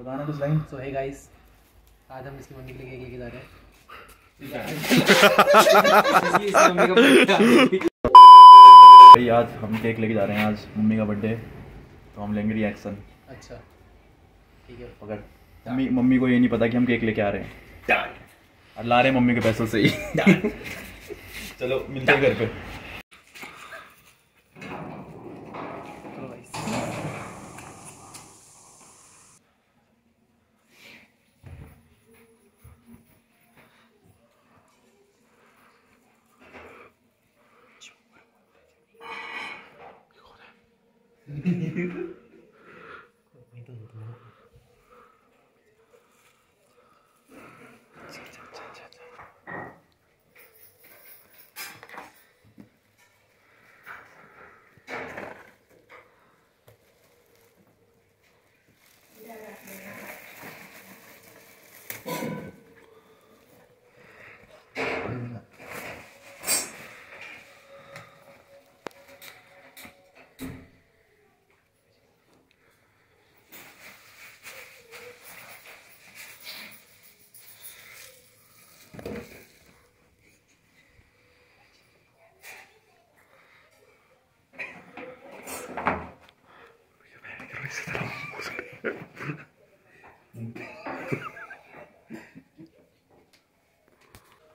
बताना कुछ line so है गाइस आज हम इसकी मम्मी के लिए केक लेके जा रहे हैं। भाई आज हम केक लेके जा रहे हैं आज मम्मी का बर्थडे तो हम लेंगे रिएक्शन अच्छा ठीक है। पकड़ मम्मी मम्मी को ये नहीं पता कि हम केक लेके आ रहे हैं। और ला रहे हैं मम्मी के पैसों से ही। चलो मिलते हैं घर पे। you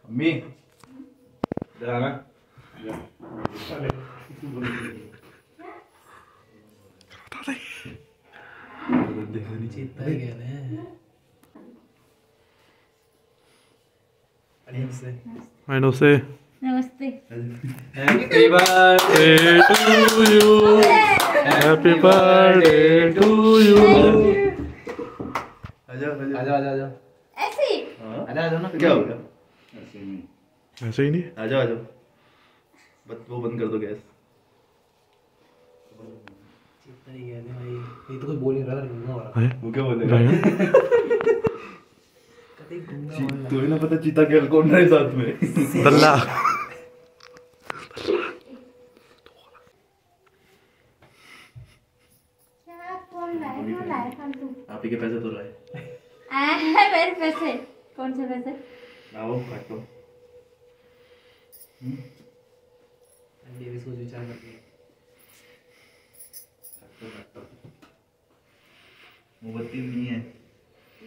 मम्मी इधर आना चेता ही कहते हैं से मैंने उसे नमस्ते happy birthday to you happy birthday to you आजा आ जाओ आ जाओ आ जाओ ऐसे ही। हाँ। आ जाओ आ जाओ ना। क्या हो गया? ऐसे ही नहीं। आ जाओ आ जाओ बस वो बंद कर दो गैस। चेता ही कहते भाई ये तो कोई बोल नहीं रहा गूँगा हो रहा है? वो क्या बोले रायन कभी गूँगा हो तुम्हें ना पता चीता खेल कौन रहा है साथ में? दल्ला क्या कौन लाए क्यों लाए फालतू आप ही के पैसे तो लाए आए मेरे पैसे कौन से पैसे आओ काटो डेविस को विचार करती है मोमबत्ती नहीं है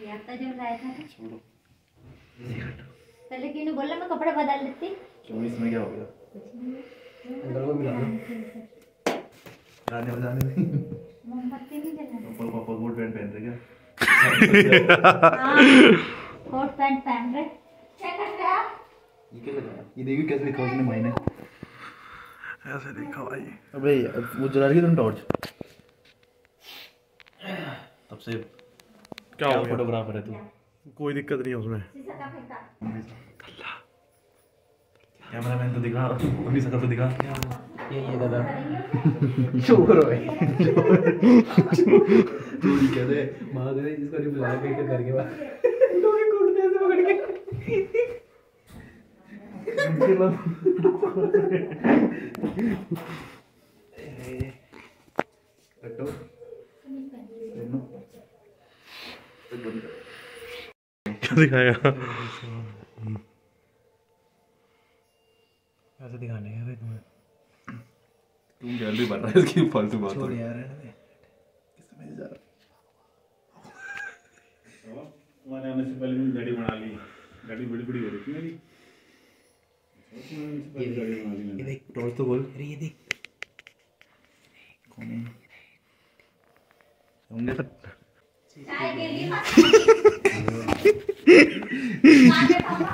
या तो जो लाया था ना, छोड़ो पहले क्यों बोला मैं कपड़े बदल लेती क्यों इसमें क्या हो गया अंकल को मिला दो जाने बजाने नहीं मोमबत्ती नहीं जलाना पापा पापा कोट पैंट पहन रहे क्या कोट पैंट पहन रहे क्या कर रहे आप ये क्या कर रहा ये देखिए कैसे लिखा उसने महीने ऐसे देखा भाई अबे वो जला रही तुम टॉर्च तब से क्या फोटोग्राफर है तू। कोई दिक्कत नहीं है उसमें। कैमरा मैन तो दिखा अपनी शकल तो दिखा। ये ये दादा। चोर भाई चोरी कैसे माँ दे जिसको नहीं बुलाया कहीं घर के बाद लोग कूटते ऐसे पकड़ के। कटो क्या दिखाएगा ऐसे दिखाने का भाई तुम्हें गैलरी भर रहा है इसकी फालतू बात छोड़ यार रहने जा हमारे आने से पहले मैंने गाड़ी बना ली। गाड़ी बड़ी बड़ी हो रही थी मेरी। ये देख ये देख। टॉर्च तो बोल। अरे ये देख। कौन है? होंगे तो चाय के लिए मारे पापा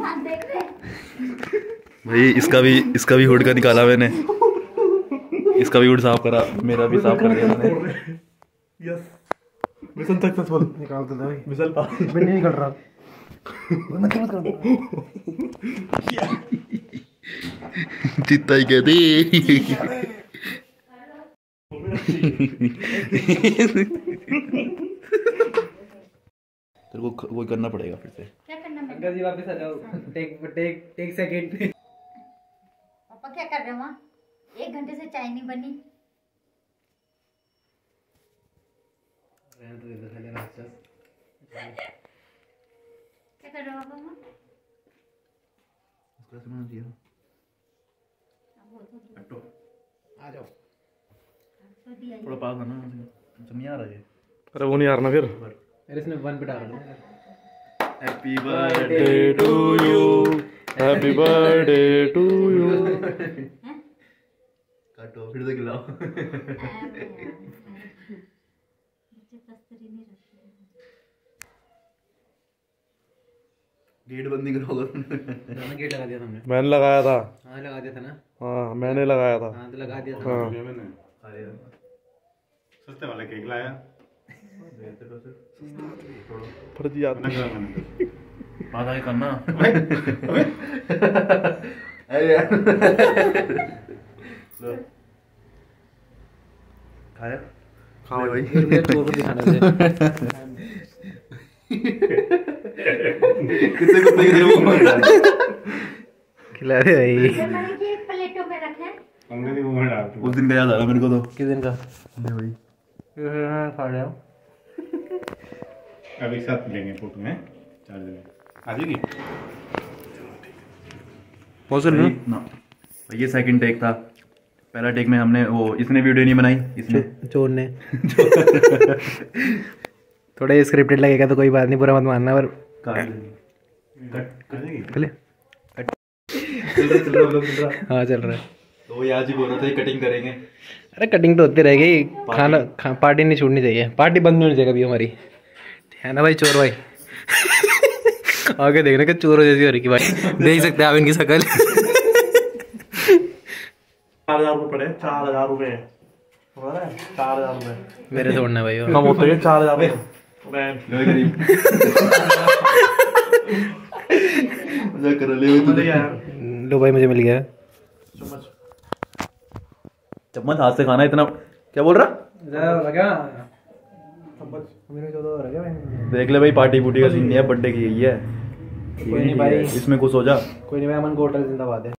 हाँ देख रहे भाई इसका भी इसका भी हुड का निकाला मैंने। इसका भी हुड साफ़ करा। मेरा भी साफ़ कर दिया मैंने। यस मिशन सक्सेसफुल निकाल दो भाई। मिसल पास मैं नहीं निकल रहा। मत मत कर चित्ता ही कहती। तेरे को वो करना पड़ेगा फिर से। क्या करना अंकल जी वापस आ जाओ। टेक टेक टेक सेकंड पापा क्या कर रहे हो वहाँ? एक घंटे से चाय नहीं बनी। रहने तो दे दो साले राक्षस क्या कर रहे हो तो आ जाओ। तो ही। थोड़ा पास आना समझ नहीं आ रहा है। अरे वो नहीं आ रहा ना फिर। अरे इसने वन पे डाल दिया। Happy birthday to you happy birthday to you काटो फिर से खिलाओ। गेट बंद नहीं करोगे? गेट लगा दिया तुमने मैंने लगाया था। हाँ लगा दिया था ना? हाँ मैंने लगाया था। हाँ तो लगा दिया था। हाँ। मैंने। अरे सस्ते वाला केक लाया। फर्जी आदमी। बात आगे करना अरे खाया खाओ भाई को है मुँह खिला रहे भाई मैंने ये प्लेटों में रखे हैं उस दिन का याद आ रहा मेरे को तो किस दिन का अरे भाई खा रहे हो एक साथ लेंगे फ़ोटो में चार आ जाएगी? पॉसिबल भाई, ना। ये सेकंड टेक था। पहला टेक में हमने वो इसने वीडियो नहीं बनाई इसने। चोर ने। थोड़ा स्क्रिप्टेड लगेगा तो कोई बात नहीं बुरा मत मानना पर कट कर देगी? चले हाँ चल रहा है तो वो आज ही बोल रहा था कटिंग करेंगे। अरे कटिंग तो होती रहेगी। खाना खा, पार्टी नहीं छूटनी चाहिए। पार्टी बंद नहीं होनी चाहिए कभी हमारी। है ना भाई चोर भाई। आगे देखना कि चोरों जैसी हो रही भाई। देख सकते हैं आप इनकी शकल। चार हज़ार रुपये पड़े चार हज़ार हैं? चार हज़ार रुपये मेरे छोड़ना भाई कम होते हैं चार हज़ार रुपये मैं लो भाई मुझे मिल गया। चम्मच। चम्मच हाथ से खाना इतना। क्या बोल रहा? चम्मच देख ले भाई पार्टी पुटी का सीन नहीं है बर्थडे की यही है। कोई नहीं भाई। इसमें खुश हो जा कोई नहीं भाई अमन को होटल जिंदाबाद है।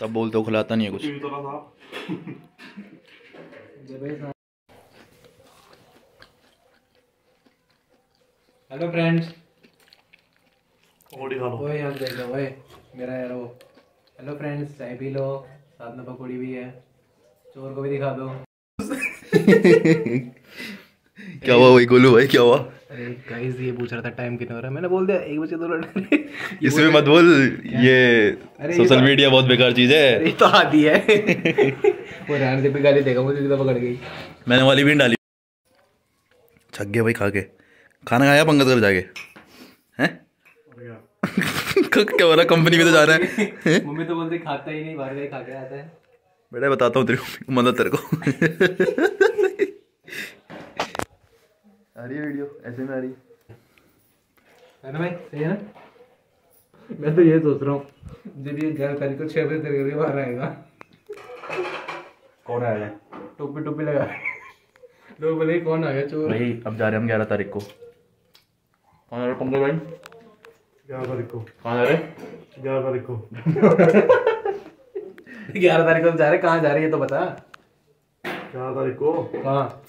तब बोलते हो खिलाता नहीं है कुछ। तो हेलो फ्रेंड्स। पकौड़ी खा लो। ओए हम देख लो ओए मेरा यार वो। हेलो फ्रेंड्स चाय पी लो साथ में पकौड़ी भी है। चोर को भी दिखा दो। क्या हुआ वही गोलू भाई क्या हुआ? अरे गाइस ये पूछ रहा था टाइम कितना हो रहा है? मैंने बोल दिया एक बजे दो मिनट इसमें मत बोल ये सोशल तो- मीडिया बहुत बेकार चीज़ है। ये तो आती है। वो रहने दे पे गाली देगा मुझे सीधा पकड़ गई। मैंने वाली भी डाली। थक गया भाई खा के खाना खाया पंगत कर जाके? हैं? क्या हो रहा कंपनी में तो जा रहा है? मम्मी तो बोलती खाता ही नहीं बाहर का ही खा के आता है। बेटा बताता हूँ तेरे को मदद तेरे को। आ रही है वीडियो ऐसे में आ रही है। है ना भाई सही है ना? मैं तो ये सोच रहा हूँ। जब ये घर कल को छह बजे तेरे घर बाहर आएगा। कौन आया? टोपी टोपी लगा लोग बोले कौन आ गया चोर? भाई अब जा रहे हम ग्यारह तारीख को। कौन आ रहे पंकज भाई? ग्यारह तारीख को। कौन आ रहे? ग्यारह तारीख को। ग्यारह तारीख को जा रहे कहाँ जा रहे हैं ये तो बता। ग्यारह तारीख को? कहाँ?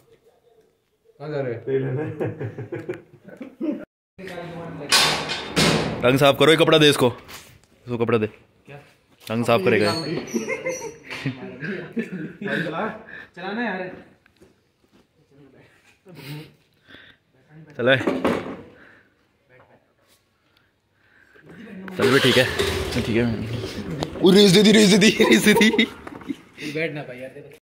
कहाँ जा रहे हैं? रंग साफ़ करो ये कपड़ा दे इसको। इसको कपड़ा दे। क्या? रंग साफ़ करेगा। चलाना यार। चले। चल भी ठीक है। ठीक है। रेस दे दी रेस दे दी रेस दे दी। बैठना भाई यार